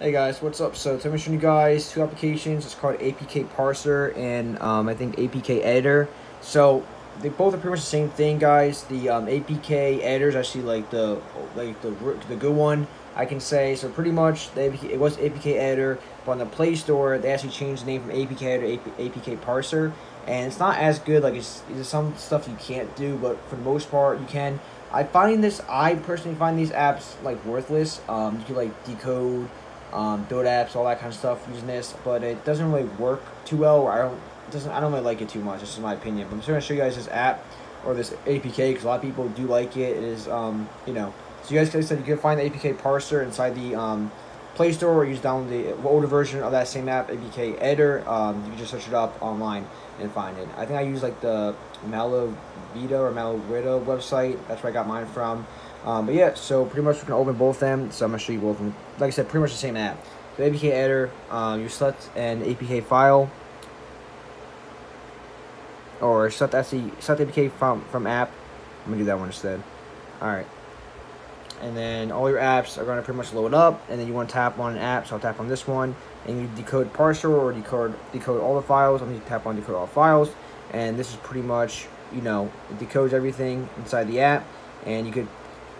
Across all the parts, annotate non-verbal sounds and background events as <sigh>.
Hey guys, what's up? So I'm showing you guys two applications. It's called APK Parser and um, I think APK Editor. So they both are pretty much the same thing, guys. The um, APK Editor is actually like the like the the good one, I can say. So pretty much APK, it was APK Editor, but on the Play Store they actually changed the name from APK Editor to APK Parser, and it's not as good. Like it's there's some stuff you can't do, but for the most part you can. I find this. I personally find these apps like worthless. Um, you can like decode um, build apps, all that kind of stuff using this, but it doesn't really work too well. I don't doesn't I don't really like it too much. This is my opinion. But I'm just gonna show you guys this app or this APK because a lot of people do like it. It is um you know so you guys, like said, you can find the APK parser inside the um, Play Store or you just download the older version of that same app, APK Editor. Um, you can just search it up online and find it. I think I use like the Malavita or Malavita website. That's where I got mine from. Um, but yeah, so pretty much we're gonna open both them. So I'm gonna show you both of them. Like I said, pretty much the same app. So APK Editor, um, you select an APK file, or select actually select APK from from app. I'm gonna do that one instead. All right. And then all your apps are gonna pretty much load up, and then you want to tap on an app. So I'll tap on this one, and you decode parser or decode decode all the files. I'm gonna tap on decode all files, and this is pretty much you know it decodes everything inside the app, and you could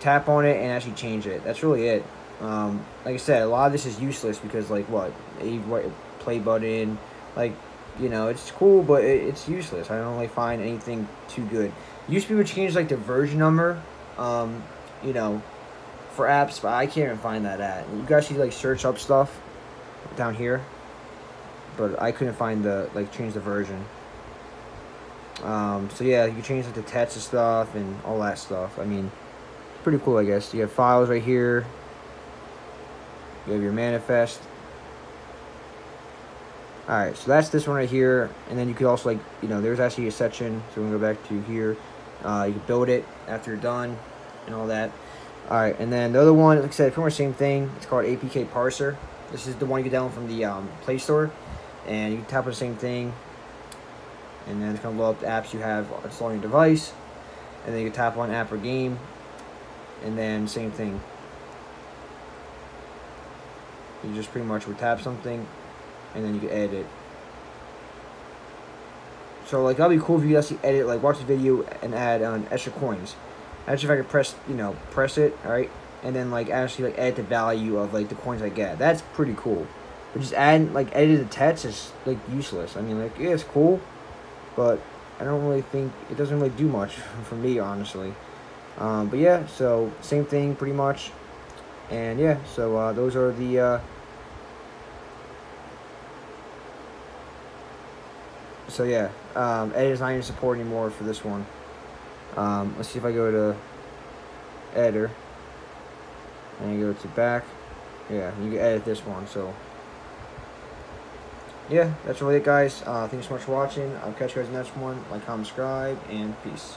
tap on it and actually change it. That's really it. Um, like I said, a lot of this is useless because like what a play button, like you know, it's cool, but it, it's useless. I don't really find anything too good. Used to be able to change like the version number, um, you know, for apps, but I can't even find that at. You guys should like search up stuff down here, but I couldn't find the like change the version. Um, so yeah, you can change like the text and stuff and all that stuff. I mean pretty cool, I guess. You have files right here. You have your manifest. Alright, so that's this one right here. And then you could also, like, you know, there's actually a section. So we're to go back to here. Uh, you can build it after you're done and all that. Alright, and then the other one, like I said, pretty much same thing. It's called APK Parser. This is the one you get down from the um, Play Store. And you can tap on the same thing. And then it's to load up the apps you have installed on your device. And then you can tap on app or game and then same thing. You just pretty much would tap something and then you can edit it. So like that'd be cool if you actually edit like watch the video and add um, extra coins. Actually if I could press you know press it alright? And then like actually like edit the value of like the coins I get. That's pretty cool. But just add like edit the text is like useless. I mean like yeah, it's cool but I don't really think it doesn't really do much <laughs> for me honestly um, but yeah, so same thing pretty much. And yeah, so uh, those are the... Uh, so yeah, um, is not even support anymore for this one. Um, let's see if I go to editor. And you go to back. Yeah, you can edit this one, so... Yeah, that's really it, guys. Uh, thanks so much for watching. I'll catch you guys next one. Like, comment, subscribe, and peace.